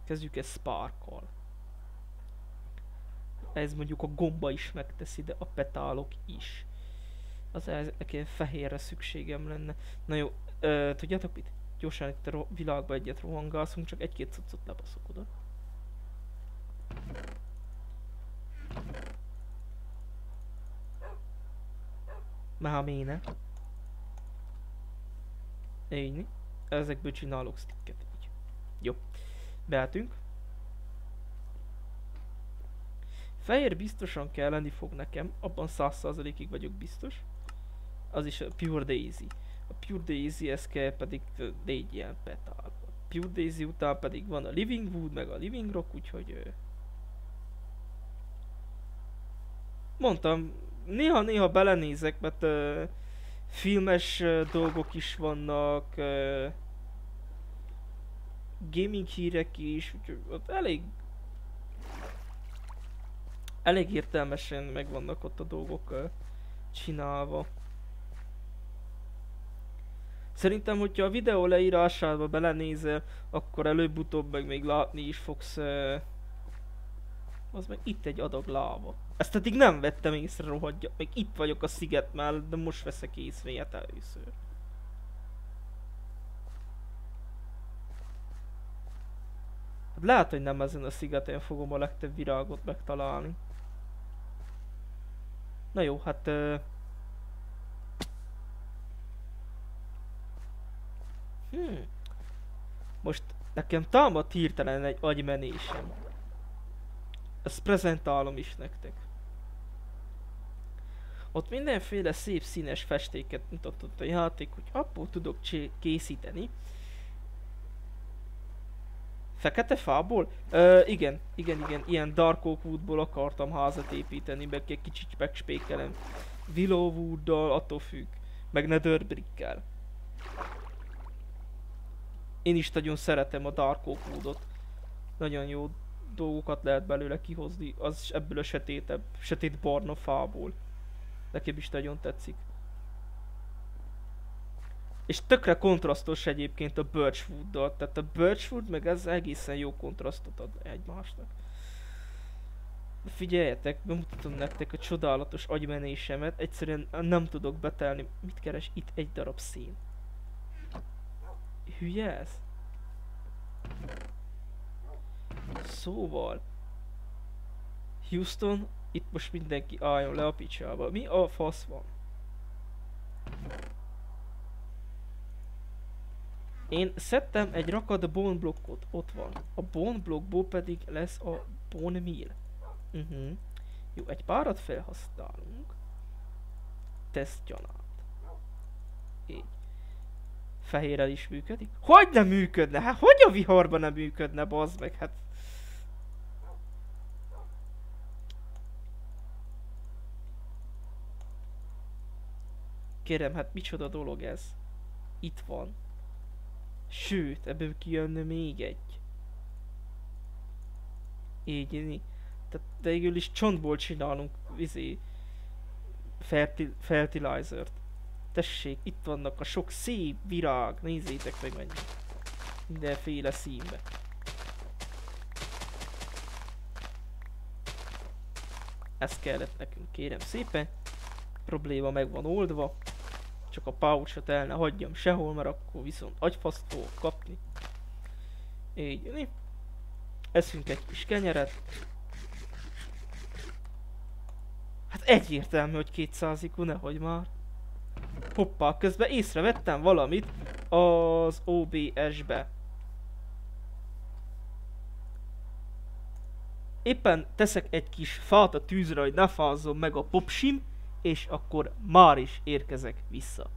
Kezdjük egy sparkol. Ez mondjuk a gomba is megteszi, de a petálok is. Az ezek fehérre szükségem lenne. Na jó, ö, tudjátok mit? Gyorsan itt a világba egyet rohangálszunk, csak egy-két cuccot lebaszok oda. Mahaméne. Így. Ezekből csinálok sticket. Így. Jó. Behetünk. Fehér biztosan kelleni fog nekem, abban 100%-ig vagyok biztos. Az is a Pure Daisy. A Pure Daisy ez kell pedig négy ilyen petál. A Pure Daisy után pedig van a Living Wood, meg a Living Rock, úgyhogy... Mondtam, néha-néha belenézek, mert uh, filmes uh, dolgok is vannak, uh, gaming hírek is, úgyhogy ott elég elég értelmesen megvannak ott a dolgok uh, csinálva. Szerintem, hogyha a videó leírásába belenézel, akkor előbb-utóbb meg még látni is fogsz uh, az meg itt egy adag láva. Ezt eddig nem vettem észre rohadja, még itt vagyok a sziget mellett, de most veszek észre ilyet először. Hát lehet, hogy nem ezen a szigeten fogom a legtöbb virágot megtalálni. Na jó, hát... Uh... Hmm. Most nekem támad hirtelen egy agymenésem. Ezt prezentálom is nektek. Ott mindenféle szép színes festéket mutatott a játék, hogy abból tudok készíteni. Fekete fából? Ö, igen, igen, igen, ilyen Dark Oak Woodból akartam házat építeni, meg egy kicsit megspékelem. Willow Wooddal, attól függ. Meg Nether Brickkel. Én is nagyon szeretem a Dark Oak Woodot. Nagyon jó dolgokat lehet belőle kihozni, az ebből a sötétebb, sötét barna fából. Nekem is nagyon tetszik. És tökre kontrasztos egyébként a Birchwood-dal, tehát a Birchwood meg ez egészen jó kontrasztot ad egymásnak. Figyeljetek, bemutatom nektek a csodálatos agymenésemet, egyszerűen nem tudok betelni, mit keres itt egy darab szín. Hülye ez? Szóval... Houston, itt most mindenki álljon le a picsába. Mi a fasz van? Én szedtem egy rakat bone blokkot, ott van. A bone blokkból pedig lesz a bone meal. Uh mhm. -huh. Jó, egy párat felhasználunk. Tesztgyanát. Így. Fehérrel is működik? Hogy nem működne? Hát hogy a viharban nem működne, bazd meg? Hát... Kérem, hát micsoda dolog ez? Itt van. Sőt, ebből kijönne még egy. Így, tehát végül is csontból csinálunk fertil fertilizert. Tessék, itt vannak a sok szép virág, nézzétek meg mennyi. Mindenféle színbe. Ez kellett nekünk, kérem szépen. Probléma meg van oldva. Csak a pouchot el ne hagyjam sehol, mert akkor viszont agyfaszt fogok kapni. Így, Eszünk egy kis kenyeret. Hát egyértelmű, hogy 200 IQ, nehogy már. Hoppá, közben észrevettem valamit az OBS-be. Éppen teszek egy kis fát a tűzre, hogy ne fázzon meg a popsim, és akkor már is érkezek vissza.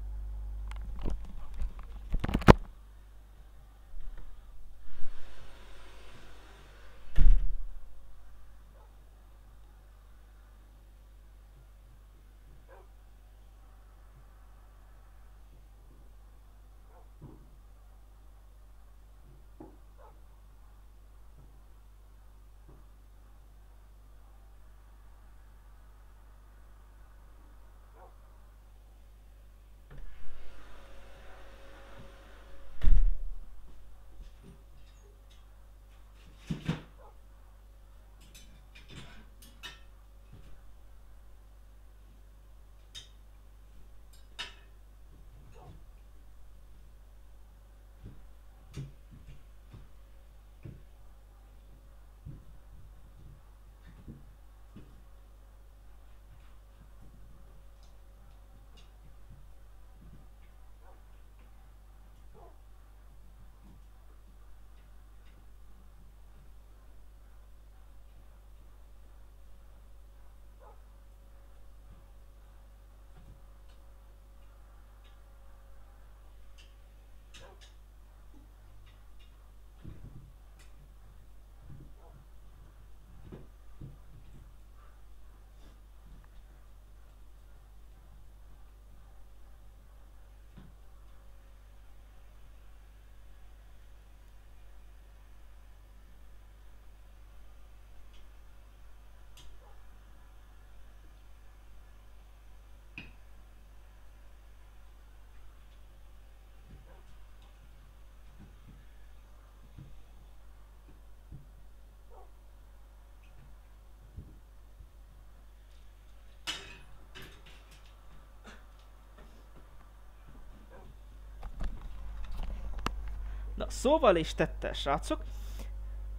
Szóval és tettel, srácok,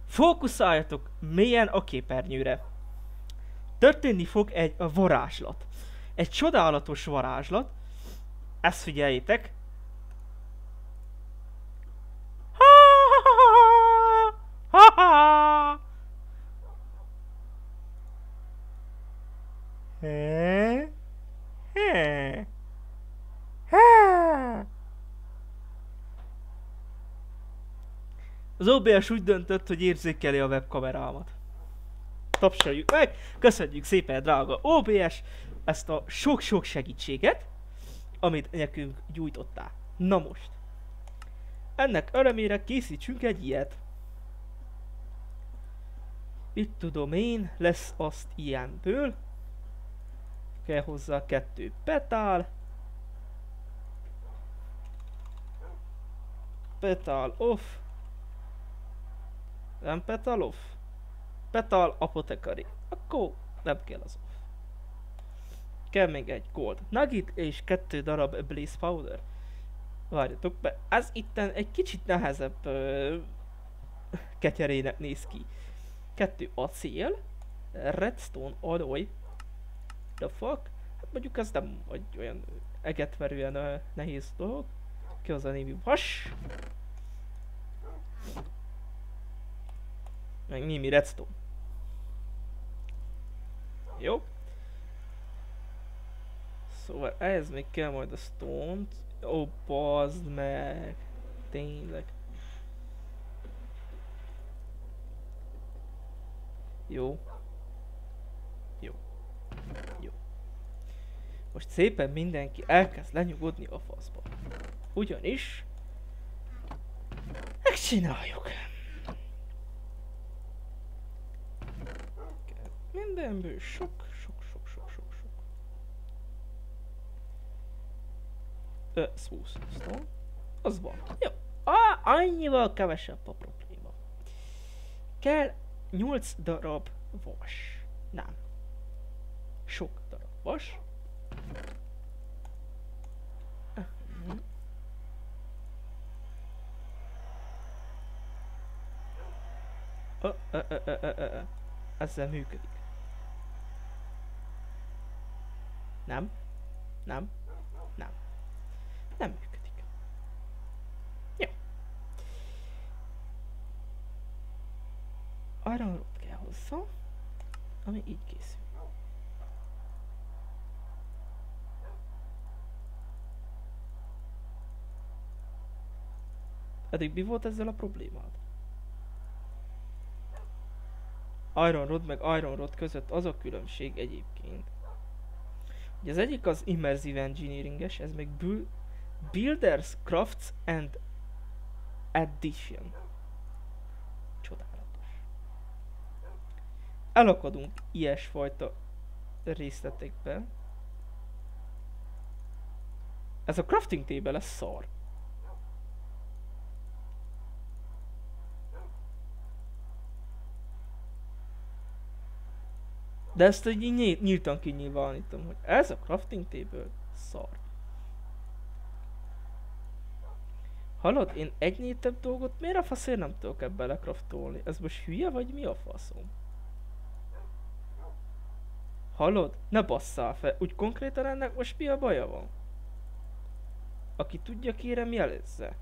fókuszáljatok mélyen a képernyőre. Történni fog egy varázslat. Egy csodálatos varázslat. Ezt figyeljétek. OBS úgy döntött, hogy érzékeli a webkamerámat. Tapsoljuk meg, köszönjük szépen, drága OBS, ezt a sok-sok segítséget, amit nekünk gyújtottál. Na most. Ennek örömére készítsünk egy ilyet. Mit tudom én, lesz azt ilyenből. Kell hozzá kettő petál. Petal off. Nem petal off? Petal apothecary. Akkor nem kell az off. Kell még egy gold nugget és kettő darab blaze powder. Várjatok be, ez itten egy kicsit nehezebb ö, ketyerének néz ki. Kettő acél, redstone alloy, the fuck? Hát mondjuk ez nem vagy olyan egetverően ö, nehéz dolog. Ki az a némi vas? Meg némi redstone. Jó. Szóval ehhez még kell majd a stone-t. Ó, bazd meg. Tényleg. Jó. Jó. Jó. Most szépen mindenki elkezd lenyugodni a faszba. Ugyanis... Megcsináljuk. Mindenből sok, sok, sok, sok, sok, sok. Ö, stone. Az van. Jó. Ah, annyival kevesebb a probléma. Kell 8 darab vas. Nem. Sok darab vas. Ö, ö, ö, ö, ö, ö. Ezzel működik. Nem. Nem. Nem. Nem működik. Jó. Aranyrót kell hozzá, ami így készül. Eddig mi volt ezzel a problémád? Iron Rod meg Iron Rod között az a különbség egyébként. Ugye az egyik az Immersive Engineeringes, ez meg Bu- Builders, Crafts and Addition. Csodálatos. Elakadunk ilyesfajta részletekbe. Ez a crafting table lesz szar. De ezt így nyí- nyíltan kinyilvánítom, hogy ez a crafting table szar. Hallod, én egynél több dolgot miért a faszért nem tudok ebbe lekraftolni? Ez most hülye vagy mi a faszom? Hallod? Ne basszál fel, úgy konkrétan ennek most mi a baja van? Aki tudja kérem jelezze.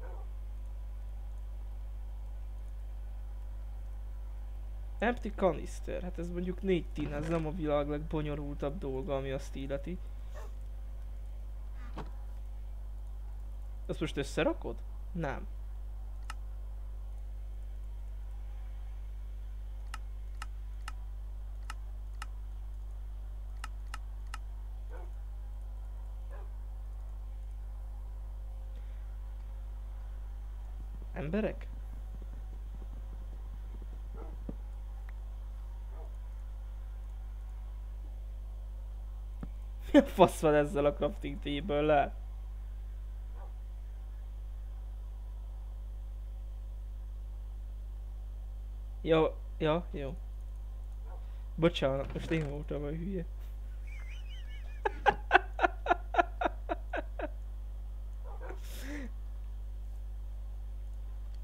Empty canister, hát ez mondjuk 4 tin, ez nem a világ legbonyolultabb dolga, ami azt illeti. Ezt most összerakod? Nem. Emberek? Mi a fasz van ezzel a crafting table le? Jó, ja, jó. Bocsánat, most én voltam a hülye.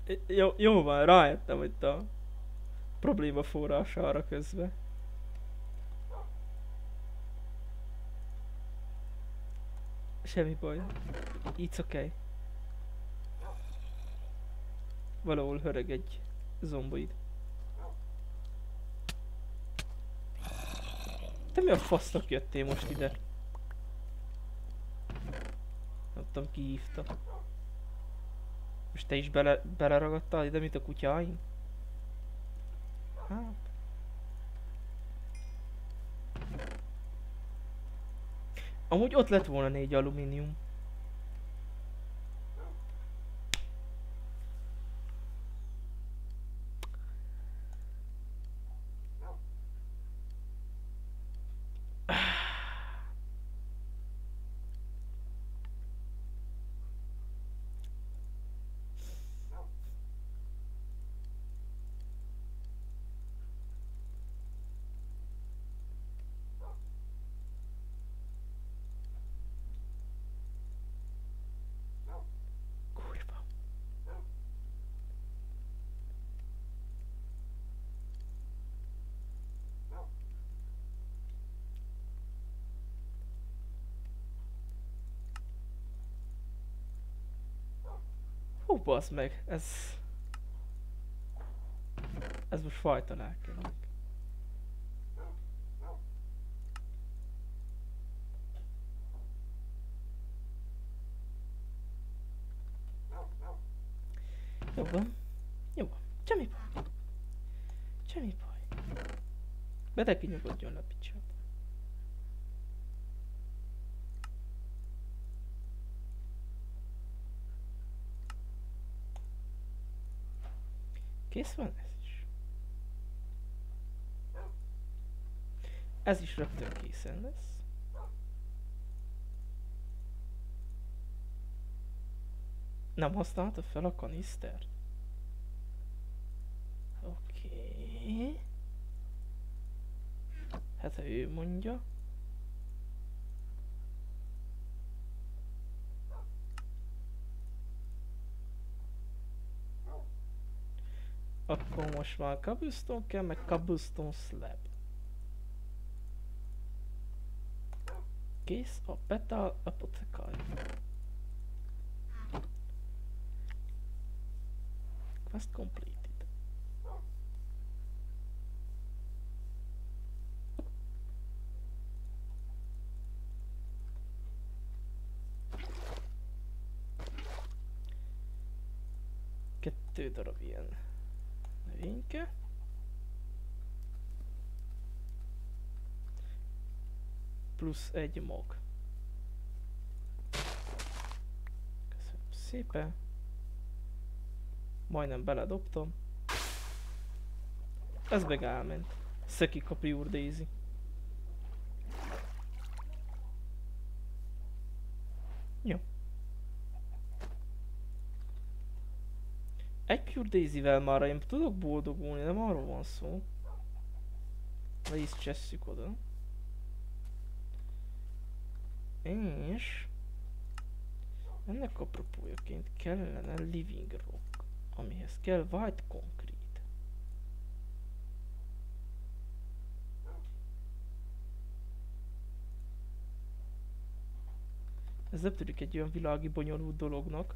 [laughs] jó, jó van, rájöttem, hogy a probléma forrása arra közben. Semmi baj. It's okay. Valahol hörög egy zomboid. Te mi a fasznak jöttél most ide? Nem tudom. Most te is bele, beleragadtál ide, mint a kutyáim? Hát. Amúgy ott lett volna négy alumínium. Kurva. Bassz meg, ez... Ez most fajta lelkenek. Jó van. Jó van. Semmi baj. Semmi baj. Beteg kinyugodjon le a picsába. Kész van ez is. Ez is rögtön készen lesz. Nem használta fel a kanisztert? Oké. Okay. Hát ha ő mondja. Akkor most már cobblestone kell, meg cobblestone slab. Kész a Petal Apothecary. Quest completed. Kettő darab ilyen növényke. Plusz egy mag. Köszönöm szépen. Majdnem beledobtam. Ez meg elment. Szekik a Pure Daisy. Jó. Egy Pure Daisy-vel már én tudok boldogulni, nem arról van szó. Le is csesszük oda. És... Ennek apropójaként kellene living rock, amihez kell white concrete. Ez nem tűnik egy olyan világi bonyolult dolognak.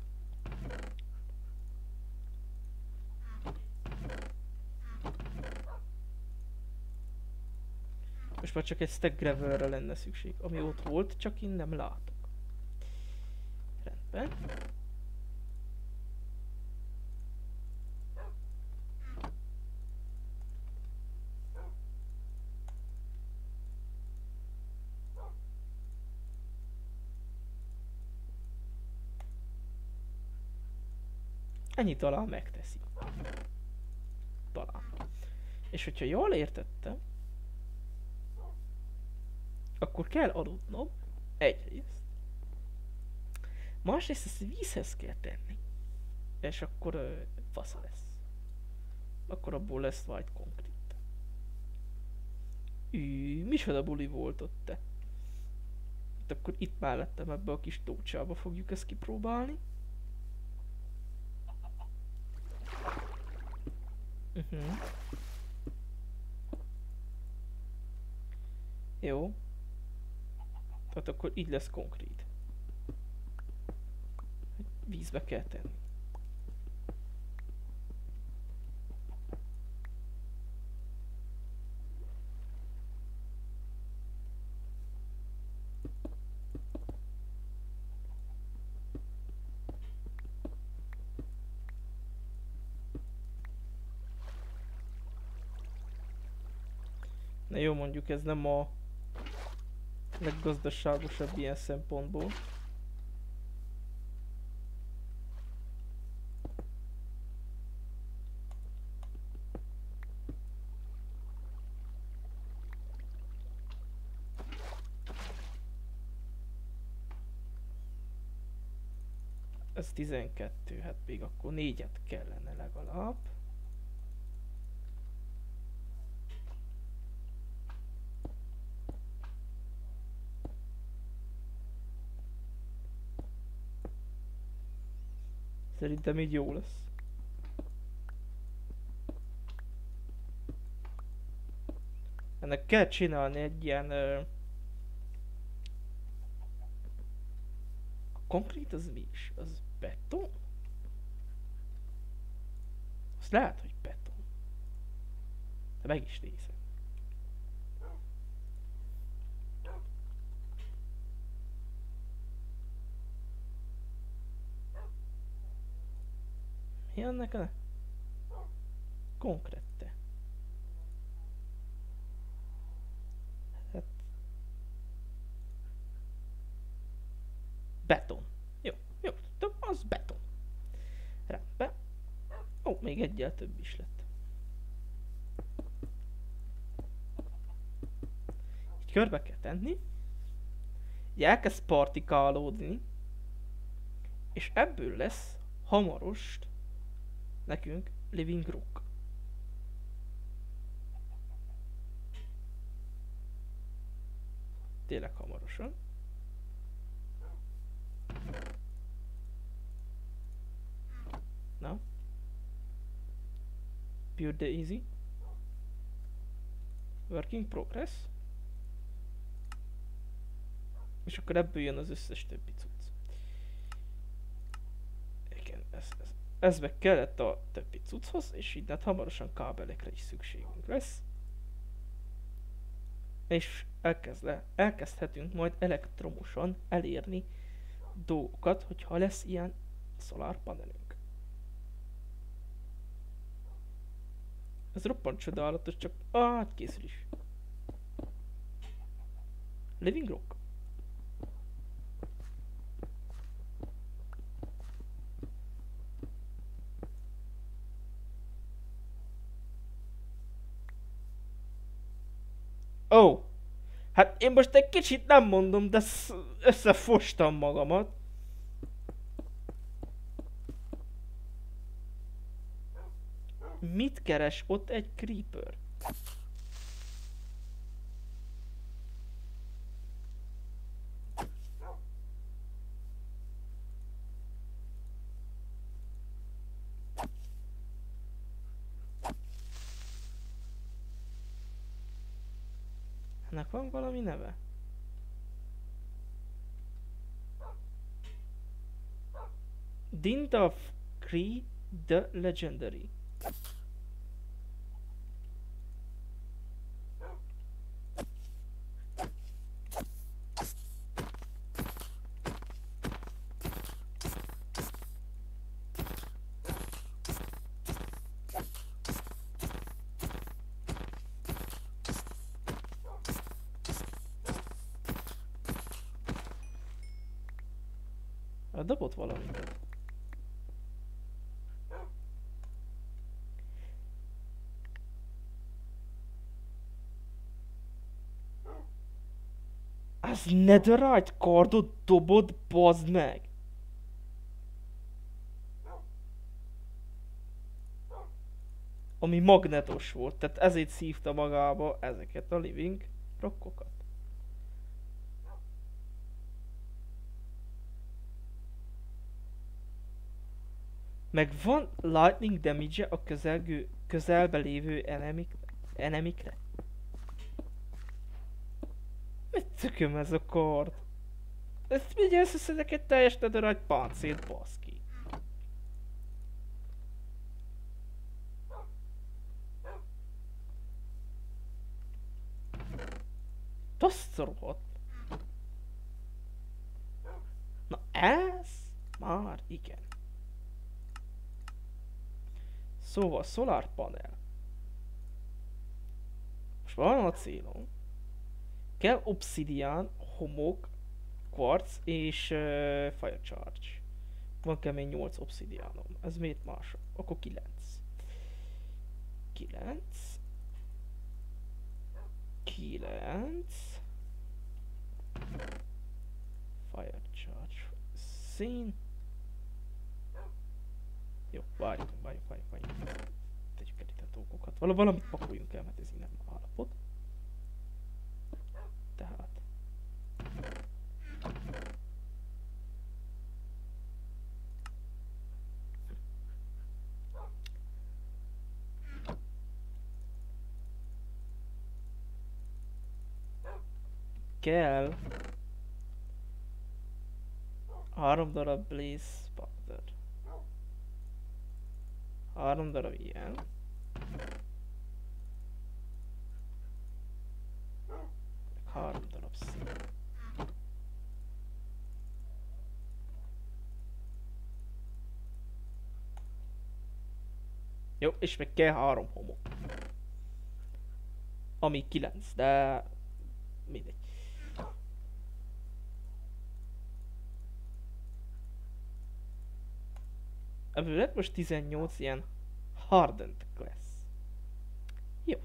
Most már csak egy stack gravelre lenne szükség, ami ott volt, csak én nem látok. Rendben. Ennyi talán megteszi. Talán. És hogyha jól értettem, akkor kell aludnom, egyrészt. Másrészt ezt vízhez kell tenni. És akkor ö, fasz lesz. Akkor abból lesz white concrete. Ű, micsoda buli volt ott te. Hát akkor itt mellettem ebbe a kis tócsába fogjuk ezt kipróbálni. Uh-huh. Jó. Tehát akkor így lesz konkrét. Vízbe kell tenni. Na jó, mondjuk ez nem a leggazdaságosabb ilyen szempontból. Ez 12, hát még akkor négyet kellene legalább. Szerintem így jó lesz. Ennek kell csinálni egy ilyen... Uh... A konkrét az mi is? Az beton? Azt lehet, hogy beton. De meg is nézem. Mi ennek a... Konkrette. Hát... Beton. Jó, jó, több az beton. Rendben. Ó, még egyel több is lett. Így körbe kell tenni. Így elkezd partikálódni. És ebből lesz hamarost nekünk Living Rook. Tényleg hamarosan. Na? Pure the easy. Working progress. És akkor ebből jön az összes többi cucc. Igen, ez, ez, ez meg kellett a többi cucchoz, és így hát hamarosan kábelekre is szükségünk lesz. És elkezd le, elkezdhetünk majd elektromosan elérni dolgokat, hogyha lesz ilyen szolárpanelünk. Ez roppant csodálatos, csak ah, készül is. Living Rock. Ó! Oh. Hát én most egy kicsit nem mondom, de összefostam magamat. Mit keres ott egy creeper? Ennek van valami neve? Dint of Cree the Legendary. Hát dobott valamit. Az netherite kardot dobod, bazd meg! Ami magnetos volt, tehát ezért szívta magába ezeket a living rockokat. Meg van lightning damage a közelgő, közelbe lévő enemik, enemikre? Mit tököm ez a kard? Ezt ugye összeszedek egy teljes netherite páncélt, baszki. Azt rohadt. Na ez már igen. Szóval solar panel. Most van a célom. Kell obsidian, homok, quartz és uh, fire charge. Van kemény 8 obsidianom. Ez miért más? Akkor 9. 9. 9. Fire charge. Szín. Jó, várjunk, várjunk, várjunk, várjunk. Tegyük el itt a dolgokat. Val valamit pakoljunk el, mert ez így nem állapot. Tehát. Kell három darab blaze powder. Három darab ilyen. Három darab szín. Jó, és meg kell három homok. Ami kilenc, de mindegy. Ebből lett most 18 ilyen hardened lesz. Jó.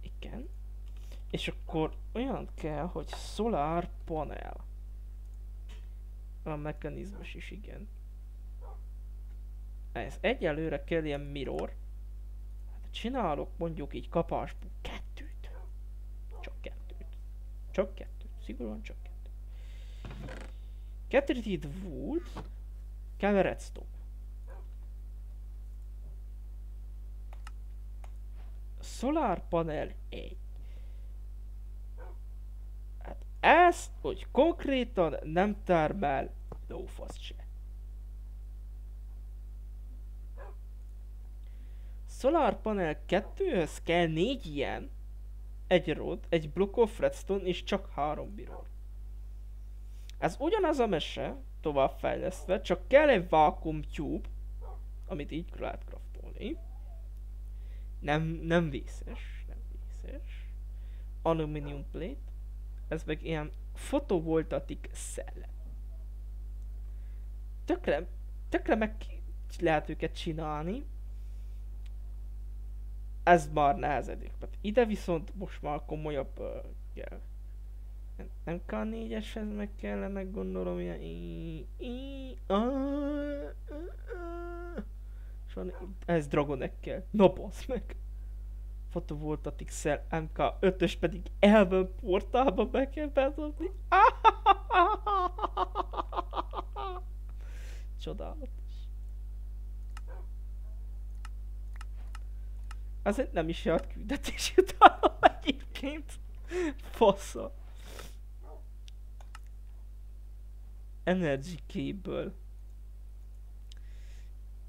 Igen. És akkor olyan kell, hogy solar panel. A mechanizmus is igen. Ez egyelőre kell ilyen mirror. Hát csinálok mondjuk így kapásból kettőt. Csak kettőt. Csak kettőt. Szigorúan csak kettőt. Kettőt itt volt. Kell redstone. Solar panel 1. Hát ezt, hogy konkrétan nem termel lófasz se. Solar panel 2-höz kell 4 ilyen, egy rod, egy block of redstone és csak 3 biror. Ez ugyanaz a mese, továbbfejlesztve, csak kell egy vacuum tube, amit így lehet craftolni. Nem, nem vészes, nem vészes. Aluminium plate, ez meg ilyen fotovoltaik szellem. Tökre, tökre meg lehet őket csinálni. Ez már nehezedik. Ide viszont most már komolyabb uh, kell. Nem K4-eshez meg kellene gondolom ilyen i, i, a, a, a. És van, ez Dragonekkel. No basz meg. Fotovoltaik Cell MK5-ös pedig elben portálba be kell bedobni. [laughs] Csodálatos. Azért nem is járt küldetés utána egyébként. Fassa. Energy Cable.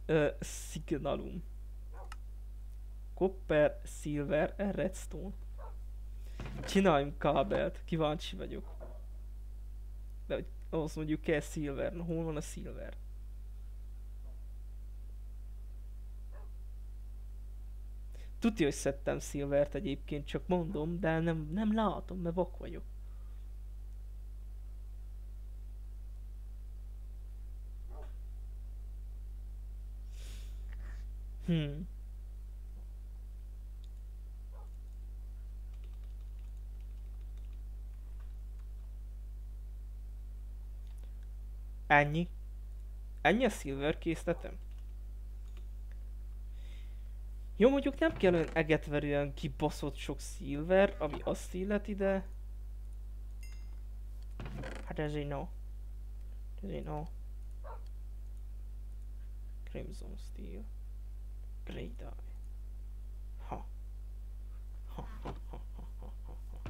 Uh, Signalum. Copper, Silver, Redstone. Csináljunk kábelt, kíváncsi vagyok. De hogy ahhoz mondjuk kell Silver, na hol van a Silver? Tudja, hogy szedtem Silvert egyébként, csak mondom, de nem, nem látom, mert vak vagyok. Hmm. Ennyi. Ennyi a silver készletem. Jó, mondjuk nem kell olyan egetverően kibaszott sok silver, ami azt illeti, de... Hát ez egy no. Ez egy no. Crimson Steel. Great. Ha. Ha, ha, ha, ha, ha, ha.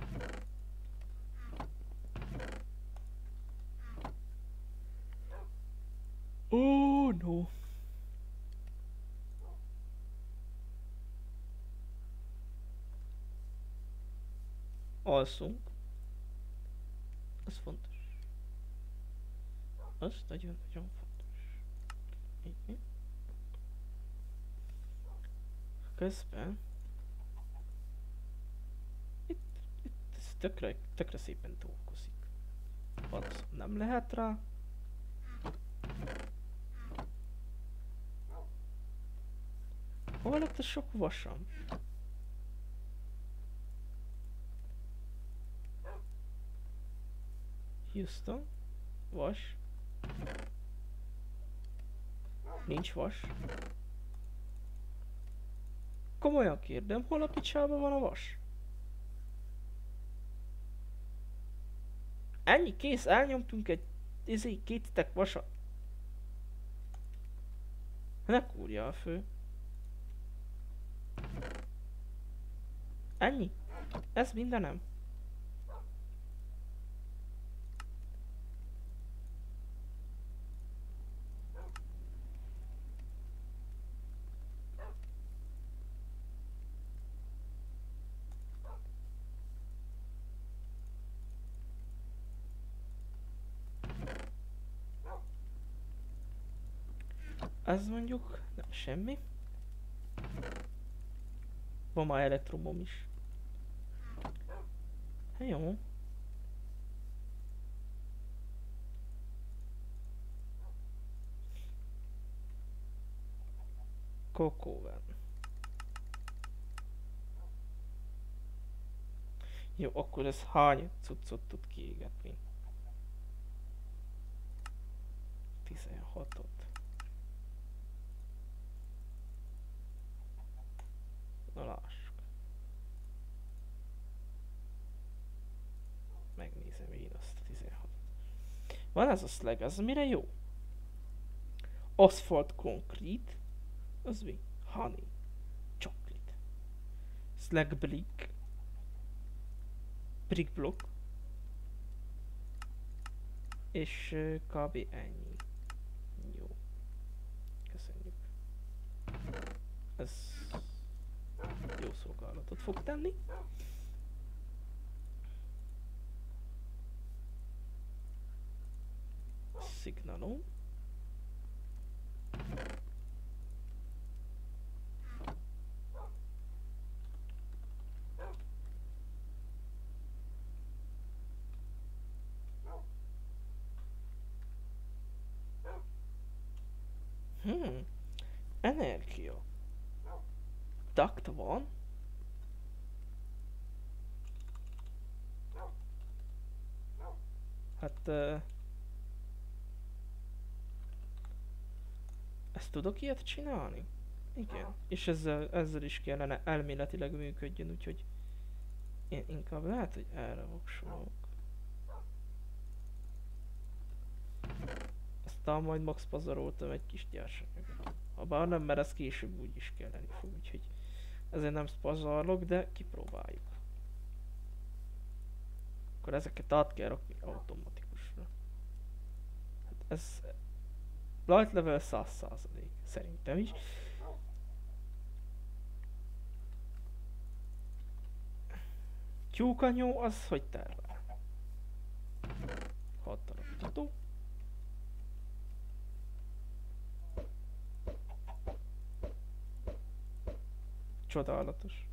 Oh no. Alszunk. Az fontos. Az nagyon-nagyon fontos. Így, így. közben itt, itt ez tökre, tökre szépen dolgozik. Valószínűleg nem lehet rá. Hol lett a sok vasam? Houston, vas. Nincs vas. Komolyan kérdem, hol a picsában van a vas? Ennyi, kész, elnyomtunk egy izé, két tek vasat. Ne kúrja a fő. Ennyi. Ez mindenem. Ez mondjuk nem semmi. Van már elektromom is. Hát jó. Kokóven. Jó, akkor ez hány cuccot tud kiégetni? 16-ot. Na lássuk. Megnézem én azt a 16 Van ez a slag, az mire jó? Asphalt concrete. Az mi? Honey. Chocolate. Slag brick. Brick block. És kb. ennyi. Jó. Köszönjük. Ez jó szolgálatot fog tenni. Szignalom. Hmm. Energia. Duct van. Hát... Uh, ezt tudok ilyet csinálni? Igen. És ezzel, ezzel is kellene elméletileg működjön, úgyhogy én inkább lehet, hogy erre voksolok. Aztán majd max pazaroltam egy kis gyársanyagot. Ha bár nem, mert ez később úgy is kelleni fog, úgyhogy ezért nem pazarlok, de kipróbáljuk. Akkor ezeket át kell rakni automatikusra. Hát ez light level 100% szerintem is. Tyúkanyó az hogy tervel? Hat darab Csodálatos.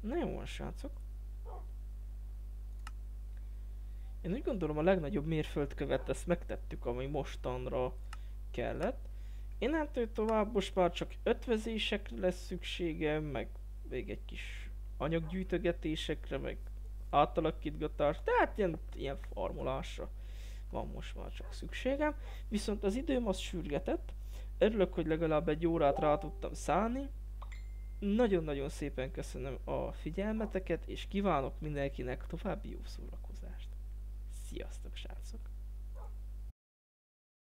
Na jó srácok. Én úgy gondolom a legnagyobb mérföldkövet ezt megtettük, ami mostanra kellett. Innentől tovább most már csak ötvezésekre lesz szükségem, meg még egy kis anyaggyűjtögetésekre, meg átalakítgatás, tehát ilyen, ilyen formulásra van most már csak szükségem. Viszont az időm az sürgetett, Örülök, hogy legalább egy órát rá tudtam szállni. Nagyon-nagyon szépen köszönöm a figyelmeteket, és kívánok mindenkinek további jó szórakozást. Sziasztok, srácok!